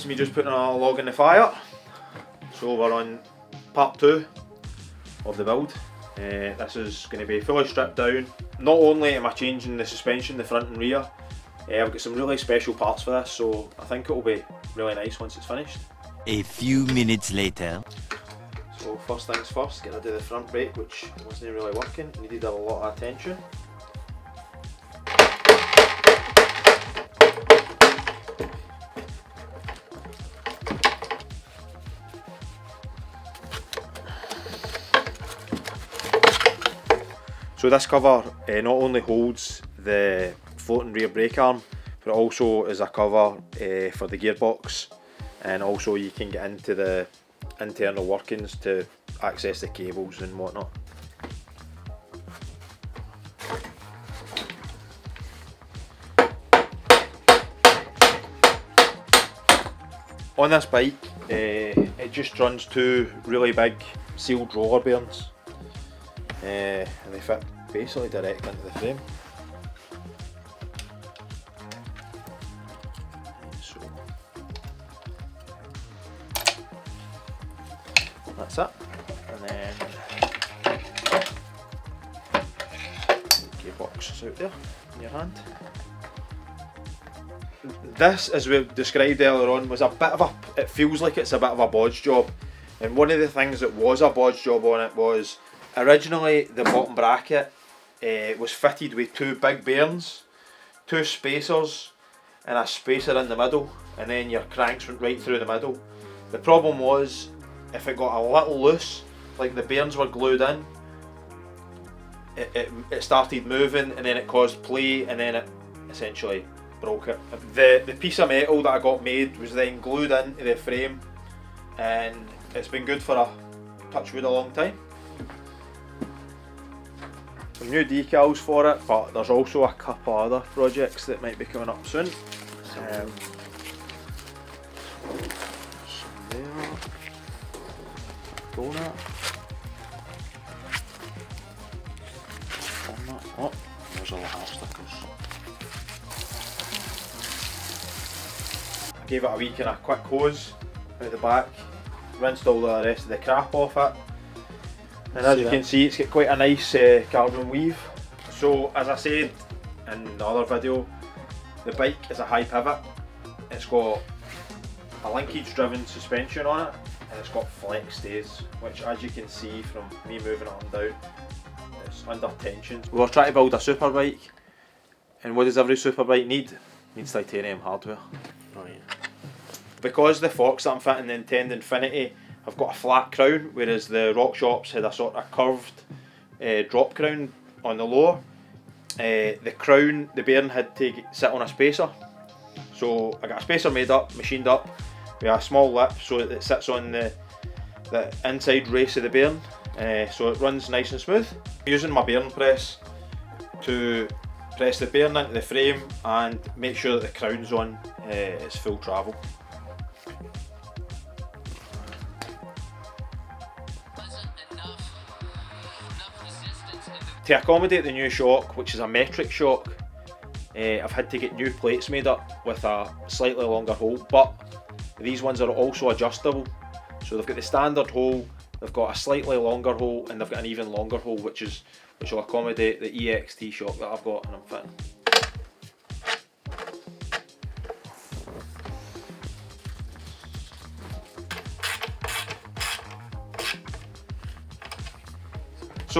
that's me just putting a log in the fire. So we're on part two of the build. Uh, this is going to be fully stripped down. Not only am I changing the suspension, the front and rear, uh, I've got some really special parts for this, so I think it will be really nice once it's finished. A few minutes later. So first things first, get rid of the front brake which wasn't really working, needed a lot of attention. So this cover uh, not only holds the floating rear brake arm, but also is a cover uh, for the gearbox, and also you can get into the internal workings to access the cables and whatnot. On this bike, uh, it just runs two really big sealed roller bearings uh, and they fit basically direct into the frame. So that's it, and then gearbox is out there in your hand. This, as we described earlier on, was a bit of a. It feels like it's a bit of a bodge job, and one of the things that was a bodge job on it was Originally, the bottom bracket uh, was fitted with two big bearings, two spacers, and a spacer in the middle, and then your cranks went right through the middle. The problem was, if it got a little loose, like the bearings were glued in, it, it, it started moving, and then it caused play, and then it essentially broke it. The, the piece of metal that I got made was then glued into the frame, and it's been good for a touch wood a long time some new decals for it, but there's also a couple other projects that might be coming up soon. Um, there. Donut. Oh, there's all the half stickers. Gave it a wee kind of quick hose out the back, rinsed all the rest of the crap off it and as you can see it's got quite a nice uh, carbon weave. So as I said in the other video, the bike is a high pivot. It's got a linkage driven suspension on it and it's got flex stays which as you can see from me moving it on down it's under tension. We are trying to build a super bike and what does every super bike need? It needs titanium hardware. Oh, yeah. Because the Fox that I'm fitting the Intend Infinity I've got a flat crown, whereas the RockShox had a sort of curved uh, drop crown on the lower. Uh, the crown, the bearing had to sit on a spacer. So I got a spacer made up, machined up, with a small lip so that it sits on the, the inside race of the bearing. Uh, so it runs nice and smooth. Using my bearing press to press the bearing into the frame and make sure that the crown's on uh, its full travel. To accommodate the new shock, which is a metric shock, uh, I've had to get new plates made up with a slightly longer hole, but these ones are also adjustable. So they've got the standard hole, they've got a slightly longer hole, and they've got an even longer hole, which is which will accommodate the EXT shock that I've got and I'm fitting.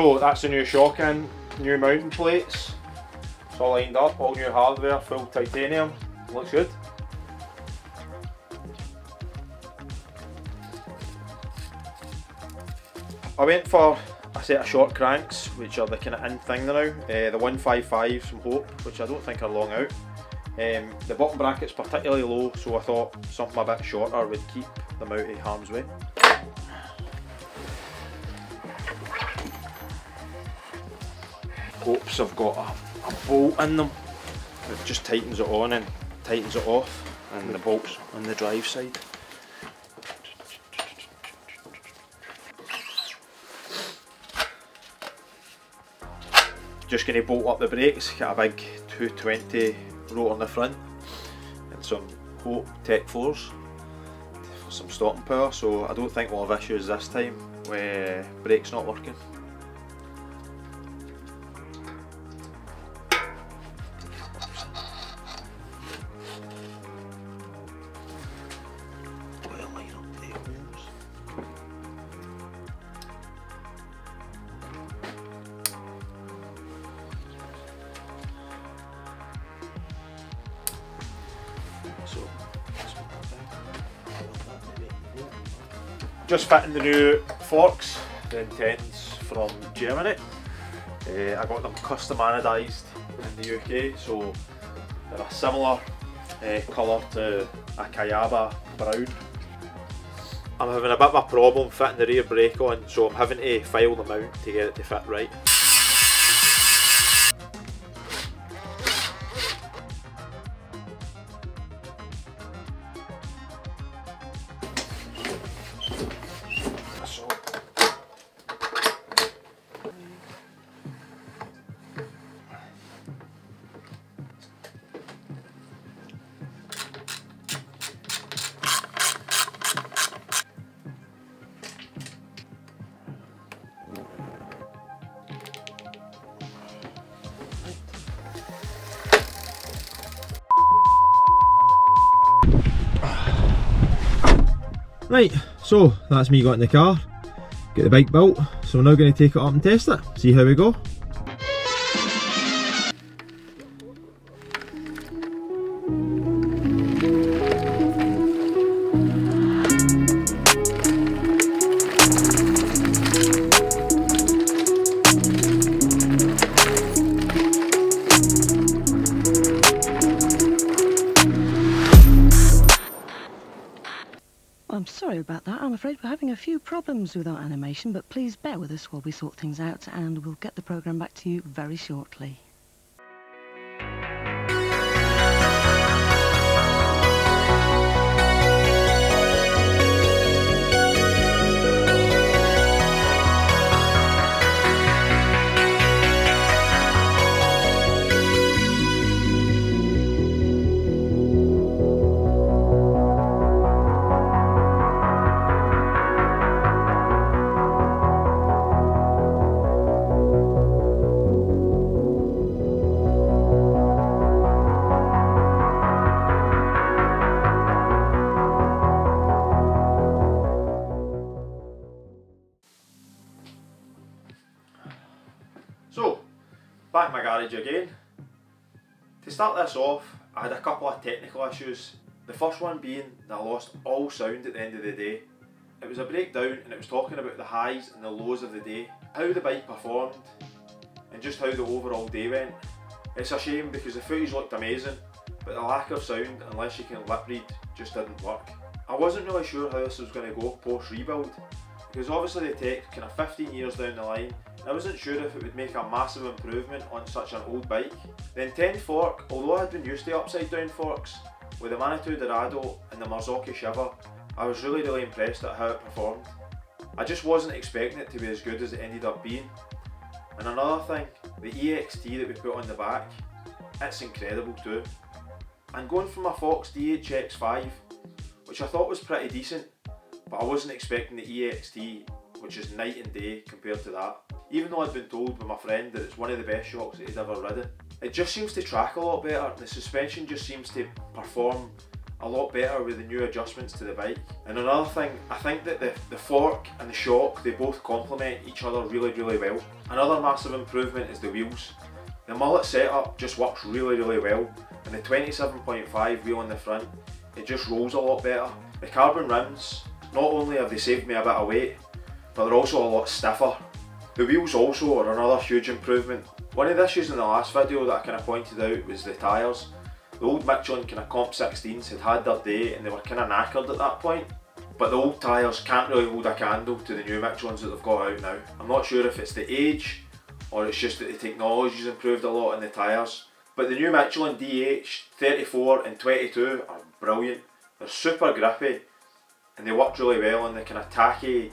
So that's the new shock in, new mounting plates. It's all lined up, all new hardware, full titanium. Looks good. I went for a set of short cranks, which are the kind of in thing now. Uh, the 155 from Hope, which I don't think are long out. Um, the bottom bracket's particularly low, so I thought something a bit shorter would keep them out of harm's way. Hopes have got a, a bolt in them that just tightens it on and tightens it off and the bolts on the drive side. Just going to bolt up the brakes, got a big 220 rotor on the front and some Hope Tech 4s. for some stopping power so I don't think we'll have issues this time with brakes not working. Just fitting the new forks, the Intend from Germany. Uh, I got them custom anodised in the UK, so they're a similar uh, colour to a Kayaba brown. I'm having a bit of a problem fitting the rear brake on, so I'm having to file the mount to get it to fit right. Right, so that's me got in the car, get the bike built, so we're now going to take it up and test it, see how we go. Sorry about that. I'm afraid we're having a few problems with our animation, but please bear with us while we sort things out and we'll get the programme back to you very shortly. Again. To start this off, I had a couple of technical issues. The first one being that I lost all sound at the end of the day. It was a breakdown and it was talking about the highs and the lows of the day, how the bike performed, and just how the overall day went. It's a shame because the footage looked amazing, but the lack of sound, unless you can lip read, just didn't work. I wasn't really sure how this was going to go post rebuild, because obviously the tech kind of 15 years down the line I wasn't sure if it would make a massive improvement on such an old bike. The Intend fork, although I had been used to upside down forks, with the Manitou Dorado and the Marzocchi Shiver, I was really really impressed at how it performed. I just wasn't expecting it to be as good as it ended up being. And another thing, the EXT that we put on the back, it's incredible too. And going from a Fox DHX5, which I thought was pretty decent, but I wasn't expecting the EXT, which is night and day compared to that even though I'd been told by my friend that it's one of the best shocks that he'd ever ridden. It just seems to track a lot better, the suspension just seems to perform a lot better with the new adjustments to the bike. And another thing, I think that the, the fork and the shock, they both complement each other really, really well. Another massive improvement is the wheels. The mullet setup just works really, really well, and the 27.5 wheel in the front, it just rolls a lot better. The carbon rims, not only have they saved me a bit of weight, but they're also a lot stiffer the wheels also are another huge improvement. One of the issues in the last video that I kind of pointed out was the tyres. The old Michelin kind of Comp 16s had had their day and they were kind of knackered at that point. But the old tyres can't really hold a candle to the new Michelins that they've got out now. I'm not sure if it's the age or it's just that the technology's improved a lot in the tyres. But the new Michelin DH 34 and 22 are brilliant. They're super grippy and they worked really well in the kind of tacky,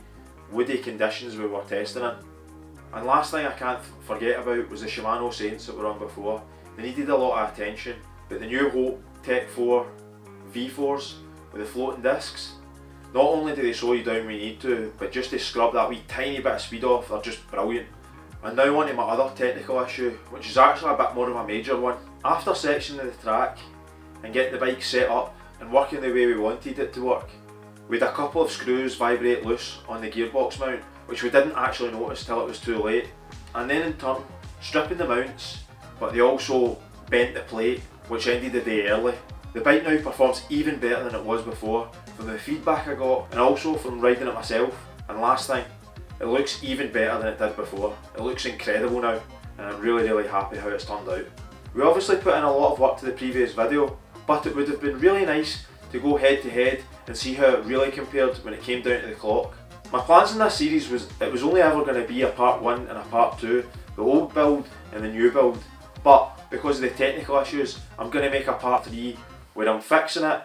woody conditions we were testing in. And last thing I can't forget about was the Shimano Saints that were on before. They needed a lot of attention, but the new Hope Tech 4 V4s with the floating discs, Not only do they slow you down when you need to, but just to scrub that wee tiny bit of speed off, they're just brilliant. And now on to my other technical issue, which is actually a bit more of a major one. After sectioning the track and getting the bike set up and working the way we wanted it to work, we had a couple of screws vibrate loose on the gearbox mount, which we didn't actually notice till it was too late. And then in turn, stripping the mounts, but they also bent the plate, which ended the day early. The bike now performs even better than it was before, from the feedback I got, and also from riding it myself. And last thing, it looks even better than it did before. It looks incredible now, and I'm really really happy how it's turned out. We obviously put in a lot of work to the previous video, but it would have been really nice to go head to head and see how it really compared when it came down to the clock. My plans in this series was it was only ever going to be a part 1 and a part 2, the old build and the new build, but because of the technical issues I'm going to make a part 3 where I'm fixing it,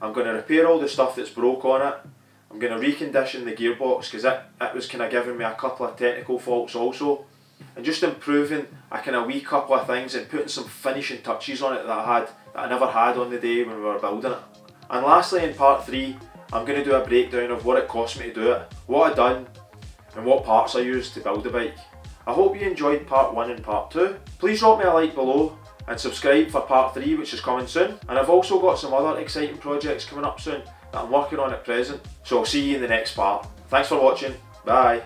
I'm going to repair all the stuff that's broke on it, I'm going to recondition the gearbox because it, it was kind of giving me a couple of technical faults also and just improving a kind of wee couple of things and putting some finishing touches on it that I had that I never had on the day when we were building it. And lastly in part 3 I'm going to do a breakdown of what it cost me to do it, what I done and what parts I used to build the bike. I hope you enjoyed part 1 and part 2. Please drop me a like below and subscribe for part 3 which is coming soon. And I've also got some other exciting projects coming up soon that I'm working on at present. So I'll see you in the next part. Thanks for watching. Bye.